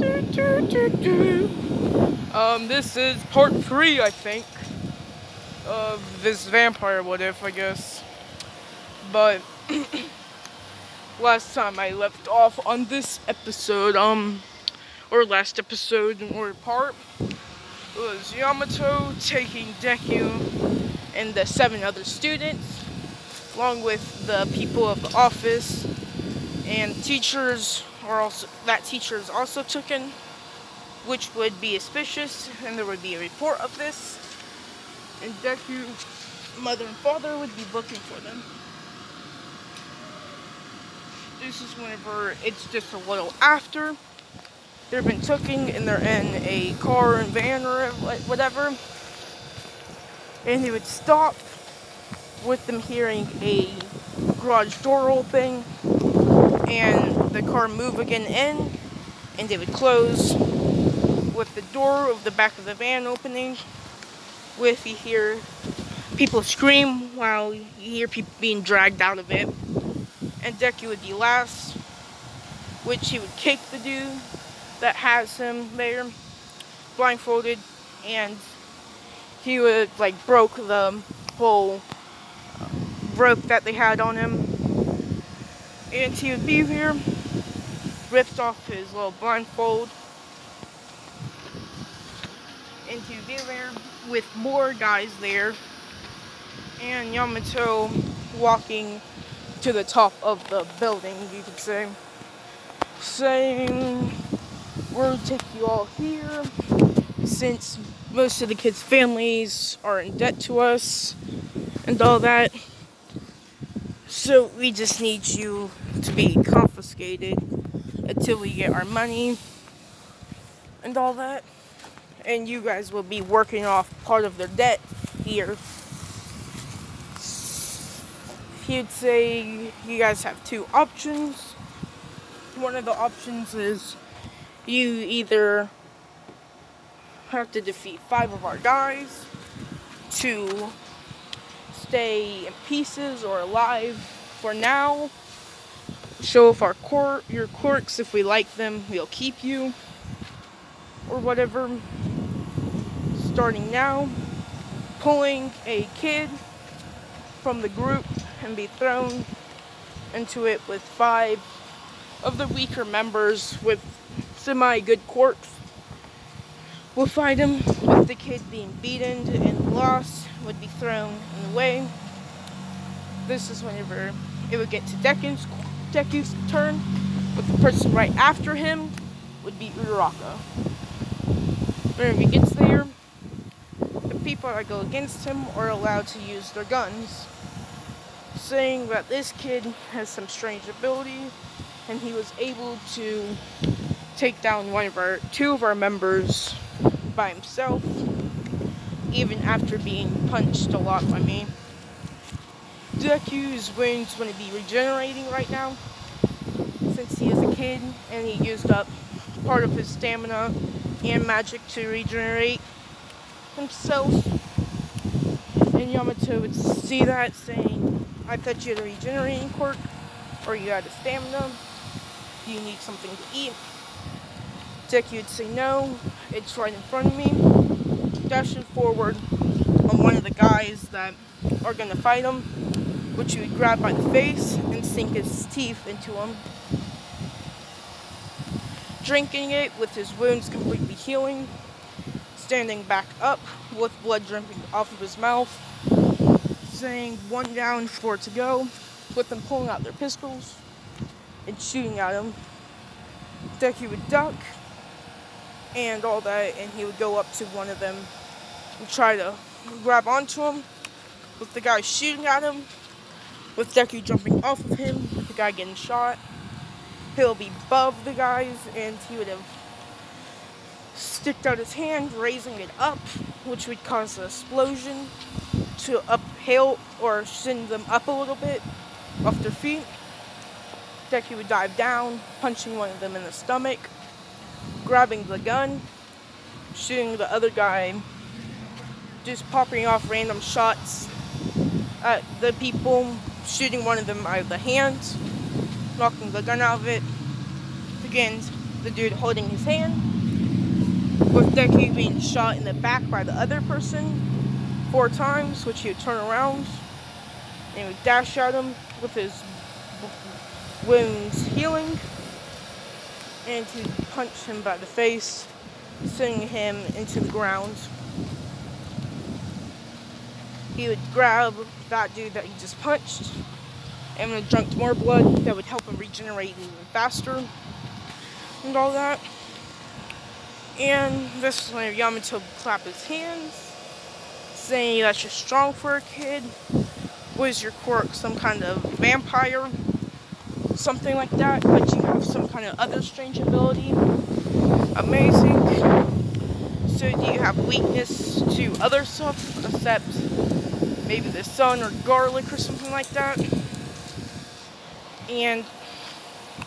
do, do, do. Um, this is part three, I think, of this vampire what if, I guess. But last time I left off on this episode, um, or last episode or part, was Yamato taking Deku and the seven other students, along with the people of the office and teachers are also that teacher is also taken, which would be suspicious, and there would be a report of this, and Deku's mother and father would be looking for them. This is whenever it's just a little after they've been taken and they're in a car and van or whatever, and they would stop with them hearing a garage door open and the car move again in and they would close with the door of the back of the van opening with you hear people scream while you hear people being dragged out of it. And Deku would be last which he would kick the dude that has him there blindfolded and he would like broke the whole rope that they had on him. And he would be here, ripped off his little blindfold, into he there with more guys there, and Yamato walking to the top of the building, you could say, saying, we'll take you all here, since most of the kids' families are in debt to us, and all that. So we just need you to be confiscated until we get our money and all that. And you guys will be working off part of their debt here. He'd say you guys have two options. One of the options is you either have to defeat five of our guys to stay in pieces or alive for now. Show off our quirk, your quirks. If we like them, we'll keep you. Or whatever. Starting now. Pulling a kid from the group and be thrown into it with five of the weaker members with semi-good quirks. We'll fight him with the kid being beaten and lost would be thrown in the way. This is whenever it would get to Deku's, Deku's turn, but the person right after him would be Uraraka. Whenever he gets there, the people that go against him are allowed to use their guns, saying that this kid has some strange ability and he was able to take down one of our two of our members by himself even after being punched a lot by me. Deku's wounds going to be regenerating right now, since he is a kid and he used up part of his stamina and magic to regenerate himself. And Yamato would see that saying, I thought you had a regenerating quirk, or you had a stamina, do you need something to eat? Deku would say no, it's right in front of me dashing forward on one of the guys that are going to fight him, which he would grab by the face and sink his teeth into him. Drinking it with his wounds completely healing, standing back up with blood dripping off of his mouth, saying one down, four to go, with them pulling out their pistols and shooting at him. Deku would duck and all that, and he would go up to one of them and try to grab onto him with the guy shooting at him, with Deku jumping off of him, the guy getting shot. He'll be above the guys and he would have sticked out his hand, raising it up, which would cause an explosion to uphill or send them up a little bit off their feet. Deku would dive down, punching one of them in the stomach, grabbing the gun, shooting the other guy just popping off random shots at the people, shooting one of them out of the hand, knocking the gun out of it. Again, the dude holding his hand, with Deku being shot in the back by the other person four times, which he would turn around and he would dash at him with his wounds healing, and to punch him by the face, sending him into the ground. He would grab that dude that he just punched and when it drunk more blood that would help him regenerate even faster and all that. And this is when Yamato would clap his hands, saying that you're strong for a kid. Was your quirk some kind of vampire? Something like that, but you have some kind of other strange ability. Amazing. So do you have weakness to other stuff except maybe the sun or garlic or something like that? And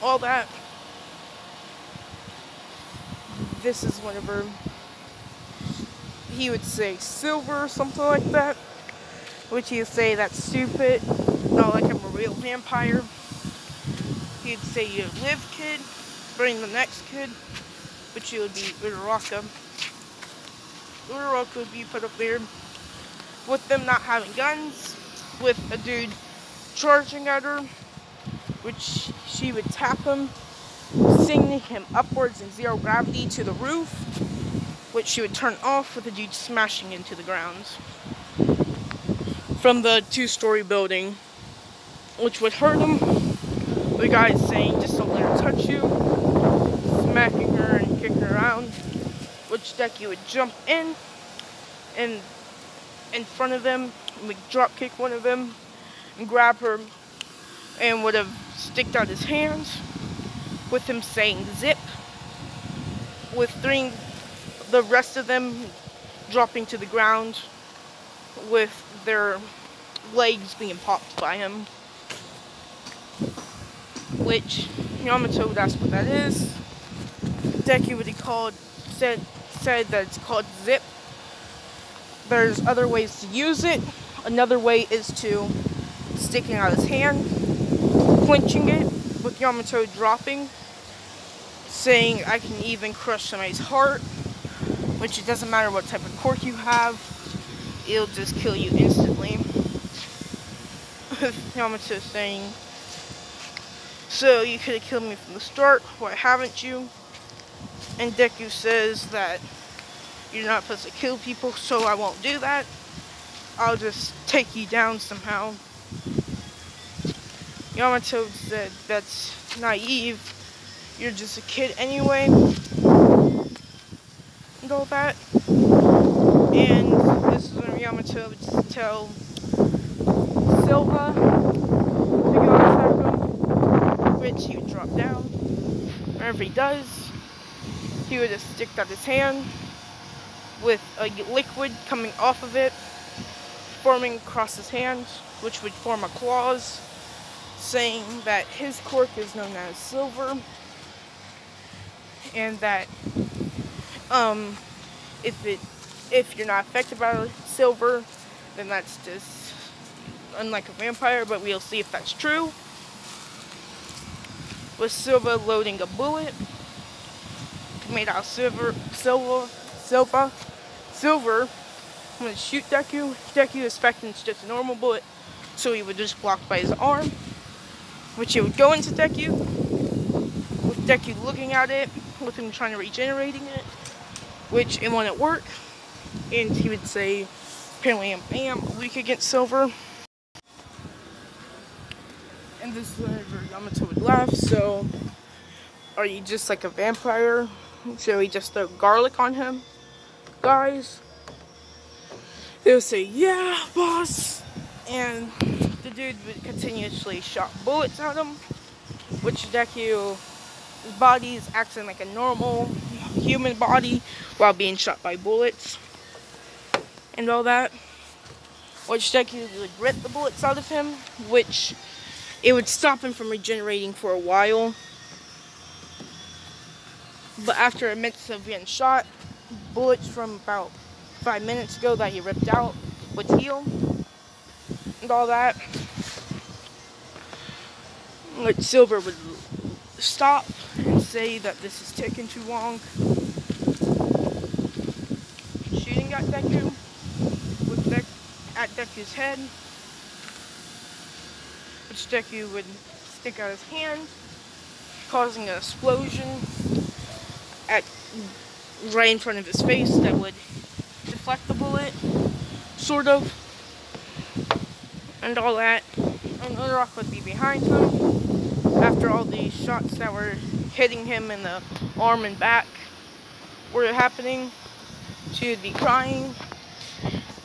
all that this is whenever he would say silver or something like that. Which he would say that's stupid, not like I'm a real vampire. He'd say you live kid, bring the next kid, which you would be Uraraka. Uraraka would be put up there with them not having guns, with a dude charging at her, which she would tap him sending him upwards in zero gravity to the roof, which she would turn off with the dude smashing into the ground from the two-story building, which would hurt him. The guy saying, just don't let her touch you, smacking her and kicking her around, which Deku would jump in and in front of them, would drop kick one of them and grab her and would have sticked out his hands with him saying zip, with three, the rest of them dropping to the ground with their legs being popped by him. Which Yamato ask what that is. Deku would have called said said that it's called zip. There's other ways to use it. Another way is to sticking out his hand, clenching it with Yamato dropping saying I can even crush somebody's heart, which it doesn't matter what type of quirk you have, it'll just kill you instantly. Yamato saying, so you could have killed me from the start, why haven't you? And Deku says that you're not supposed to kill people, so I won't do that. I'll just take you down somehow. Yamato said that's naive you're just a kid anyway. And all that. And this is when Yamato would tell Silver to go attack him, which he would drop down. Whenever he does, he would just stick out his hand with a liquid coming off of it, forming across his hands, which would form a claws, saying that his quirk is known as silver and that um, if it if you're not affected by silver, then that's just unlike a vampire. But we'll see if that's true. With silver loading a bullet made out of silver, silver, silver, silver. I'm gonna shoot Deku. Deku expecting it's just a normal bullet, so he would just block by his arm, which it would go into Deku. With Deku looking at it, with him trying to regenerating it, which it wouldn't work. And he would say, apparently I'm bam, weak against silver. And this is whenever Yamato would laugh, so are you just like a vampire? So we just throw garlic on him? Guys? They would say, yeah, boss! And the dude would continuously shot bullets at him, which Deku his body is acting like a normal human body while being shot by bullets and all that. Which Deku would rip the bullets out of him, which it would stop him from regenerating for a while. But after a minute of being shot, bullets from about five minutes ago that he ripped out would heal and all that. Like Silver would stop and say that this is taking too long. Shooting at Deku with De at Deku's head, which Deku would stick out his hand, causing an explosion at right in front of his face that would deflect the bullet, sort of, and all that. And rock would be behind him after all these shots that were hitting him in the arm and back were happening. She would be crying,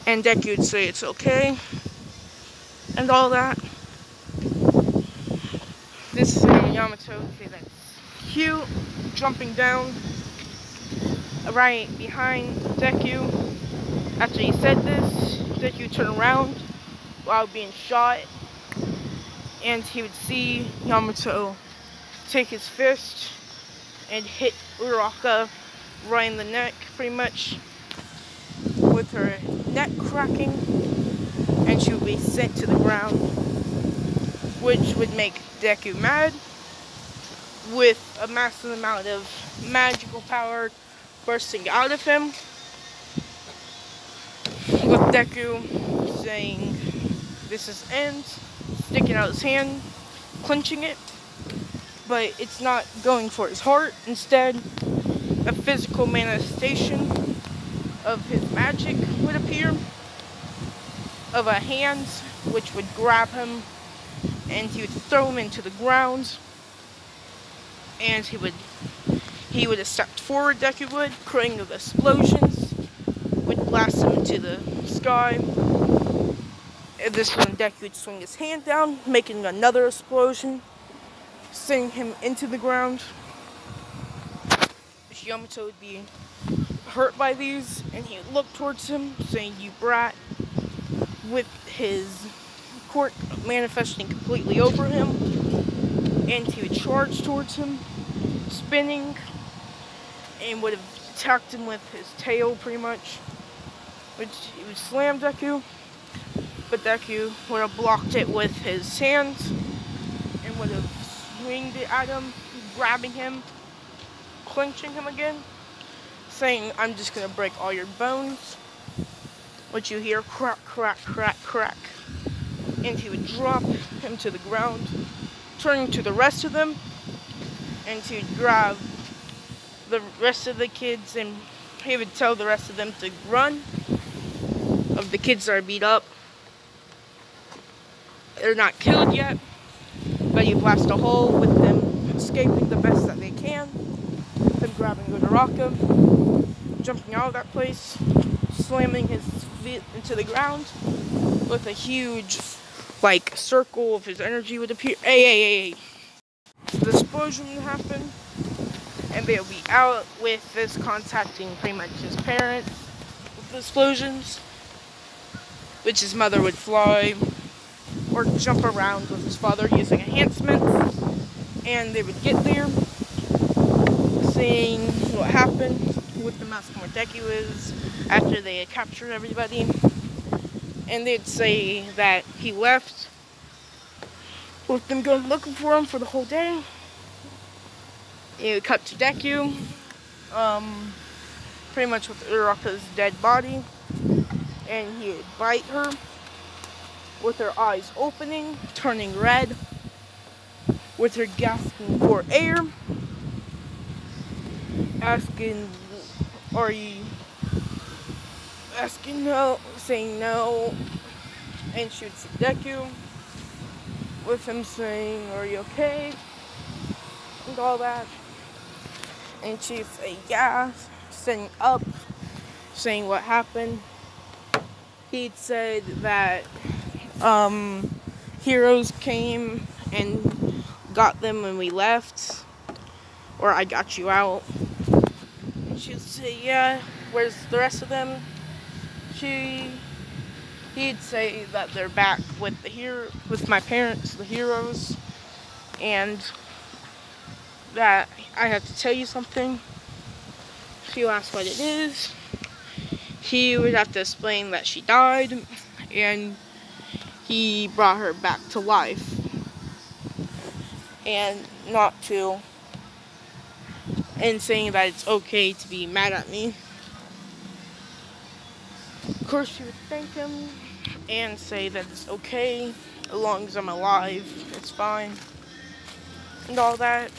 and Deku would say it's okay, and all that. This is Yamato would say that's cute, jumping down right behind Deku. After he said this, Deku turned around while being shot, and he would see Yamato take his fist and hit Uraraka right in the neck, pretty much, with her neck cracking, and she would be sent to the ground, which would make Deku mad, with a massive amount of magical power bursting out of him, with Deku saying, this is end, sticking out his hand, clenching it, but it's not going for his heart. Instead, a physical manifestation of his magic would appear, of a hand which would grab him, and he would throw him into the ground, and he would he would have stepped forward, Deku would, creating of explosions, would blast him into the sky. And this one, Deku would swing his hand down, making another explosion sending him into the ground. Yamato would be hurt by these, and he would look towards him, saying, You brat, with his quirk manifesting completely over him, and he would charge towards him, spinning, and would have attacked him with his tail, pretty much, which he would slam Deku, but Deku would have blocked it with his hands, and would have swinged it at him, grabbing him, clenching him again, saying, I'm just gonna break all your bones. Which you hear, crack, crack, crack, crack. And he would drop him to the ground, turning to the rest of them, and he would grab the rest of the kids, and he would tell the rest of them to run. Of the kids that are beat up. They're not killed yet, but you blast a hole with them escaping the best that they can. Them grabbing Uraraka, jumping out of that place, slamming his feet into the ground with a huge, like, circle of his energy would appear. Hey, hey, hey, hey. The explosion would happen, and they'll be out with this contacting pretty much his parents with explosions, which his mother would fly or jump around with his father using enhancements. And they would get there, seeing what happened with the Mask Deku is after they had captured everybody. And they'd say that he left with them going looking for him for the whole day. Would cut to Deku, um, pretty much with Uraraka's dead body, and he would bite her with her eyes opening, turning red, with her gasping for air, asking, are you, asking no, saying no, and she would see Deku, with him saying, are you okay, and all that, and say, yeah, standing up, saying what happened, he'd said that um, heroes came and got them when we left, or I got you out. she'd say, yeah, where's the rest of them? She, he'd say that they're back with the hero, with my parents, the heroes, and that I have to tell you something. If you ask what it is, he would have to explain that she died, and he brought her back to life and not to and saying that it's okay to be mad at me. Of course, she would thank him and say that it's okay as long as I'm alive, it's fine, and all that.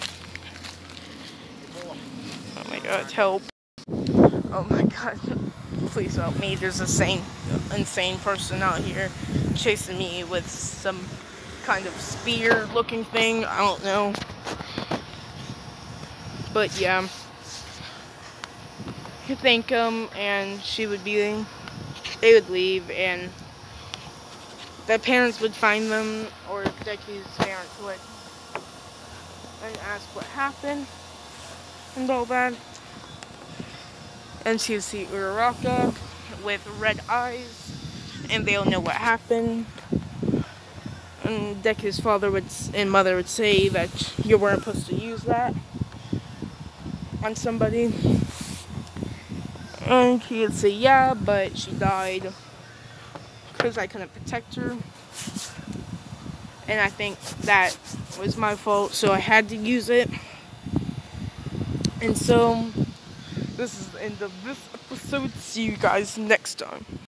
Oh my god, help. Oh my god, please help me. There's a sane, insane person out here chasing me with some kind of spear looking thing. I don't know. But yeah. You thank him and she would be they would leave and the parents would find them or Deku's parents would and ask what happened and all that. And she would see Uraraka with red eyes and they'll know what happened. And Deku's father would and mother would say that you weren't supposed to use that on somebody. And he would say, yeah, but she died because I couldn't protect her. And I think that was my fault, so I had to use it. And so, this is the end of this episode. See you guys next time.